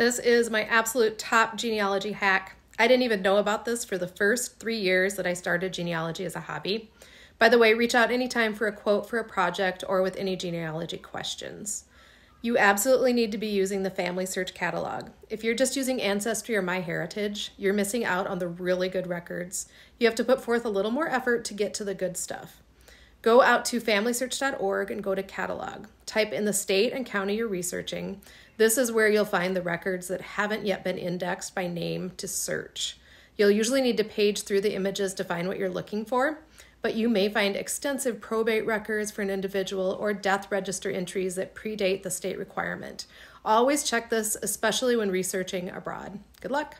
This is my absolute top genealogy hack. I didn't even know about this for the first three years that I started genealogy as a hobby. By the way, reach out anytime for a quote for a project or with any genealogy questions. You absolutely need to be using the FamilySearch Catalog. If you're just using Ancestry or MyHeritage, you're missing out on the really good records. You have to put forth a little more effort to get to the good stuff. Go out to familysearch.org and go to Catalog. Type in the state and county you're researching. This is where you'll find the records that haven't yet been indexed by name to search. You'll usually need to page through the images to find what you're looking for, but you may find extensive probate records for an individual or death register entries that predate the state requirement. Always check this, especially when researching abroad. Good luck.